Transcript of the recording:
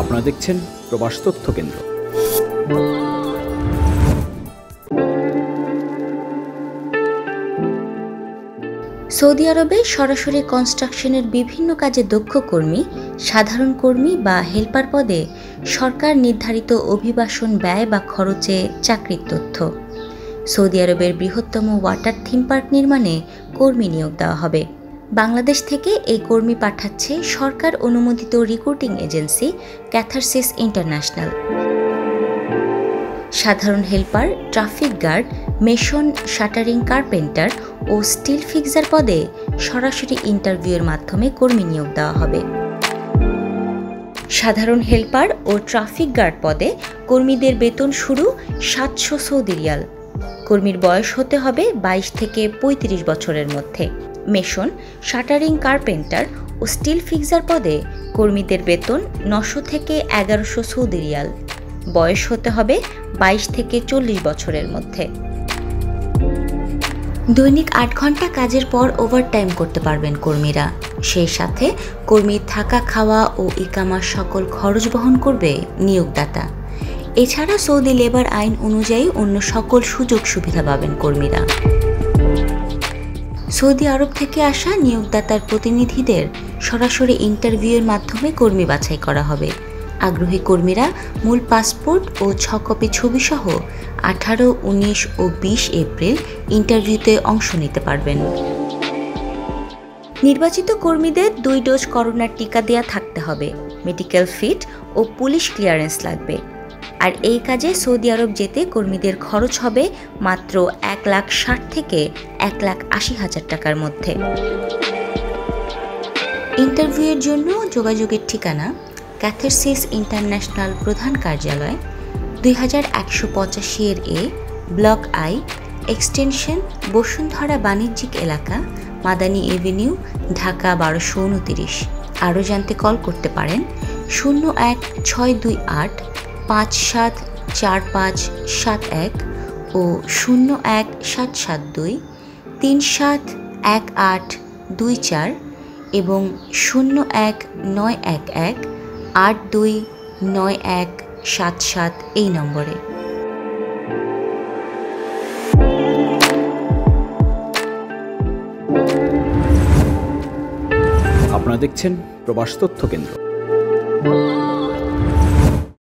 আপনারা দেখছেন প্রবাস তথ্য কেন্দ্র। সৌদি আরবে সরাসরি কনস্ট্রাকশনের বিভিন্ন কাজে দক্ষ কর্মী, সাধারণ কর্মী বা হেল্পার পদে সরকার নির্ধারিত অভিবাসন ব্যয় বা খরচে চাকরির তথ্য। সৌদি আরবের বৃহত্তম ওয়াটার থিম পার্ক নির্মাণে কর্মী নিয়োগ দেওয়া হবে। বাংলাদেশ থেকে এই কর্মী পাঠাচ্ছে সরকার অনুমোদিত রিক্রুটিং এজেন্সি ক্যাথারসিস ইন্টারন্যাশনাল। সাধারণ helper, traffic guard, mason, shuttering carpenter ও স্টিল ফিক্সার পদে সরাসরি ইন্টারভিউয়ের মাধ্যমে কর্মী নিয়োগ দেওয়া হবে। সাধারণ হেল্পার ও ট্রাফিক গার্ড পদে কর্মীদের বেতন শুরু সাতশো সৌদি রিয়াল। কর্মীর বয়স হতে হবে বাইশ থেকে ৩৫ বছরের মধ্যে। মেশন, শাটারিং কার্পেন্টার ও স্টিল ফিক্সার পদে কর্মীদের বেতন নশো থেকে এগারোশো সৌদি রিয়াল। বয়স হতে হবে বাইশ থেকে চল্লিশ বছরের মধ্যে। দৈনিক আট ঘণ্টা কাজের পর ওভারটাইম করতে পারবেন কর্মীরা। সেই সাথে কর্মীর থাকা খাওয়া ও ইকামার সকল খরচ বহন করবে নিয়োগদাতা। এছাড়া সৌদি লেবার আইন অনুযায়ী অন্য সকল সুযোগ সুবিধা পাবেন কর্মীরা। সৌদি আরব থেকে আসা নিয়োগদাতার প্রতিনিধিদের সরাসরি ইন্টারভিউয়ের মাধ্যমে কর্মী বাছাই করা হবে। আগ্রহী কর্মীরা মূল পাসপোর্ট ও ছ কপি ছবিসহ আঠারো, উনিশ ও বিশ এপ্রিল ইন্টারভিউতে অংশ নিতে পারবেন। নির্বাচিত কর্মীদের দুই ডোজ করোনার টিকা দেয়া থাকতে হবে। মেডিকেল ফিট ও পুলিশ ক্লিয়ারেন্স লাগবে। আর এই কাজে সৌদি আরব যেতে কর্মীদের খরচ হবে মাত্র এক লাখ ষাট থেকে এক লাখ আশি হাজার টাকার মধ্যে। ইন্টারভিউয়ের জন্য যোগাযোগের ঠিকানা, ক্যাথারসিস ইন্টারন্যাশনাল প্রধান কার্যালয়, দুই হাজার একশো পঁচাশি এর A, block I, extension, Bashundhara বাণিজ্যিক এলাকা, মাদানী এভিনিউ, ঢাকা বারোশো উনতিরিশ। আরও জানতে কল করতে পারেন শূন্য এক ছয় দুই আট পাঁচ সাত চার পাঁচ সাত এক ও শূন্য এক সাত সাত দুই, তিন সাত এক আট দুই চার এবং শূন্য এক নয় এক এক আট দুই নয় এক সাত সাত এই নম্বরে। আপনারা দেখছেন প্রবাস তথ্য কেন্দ্র।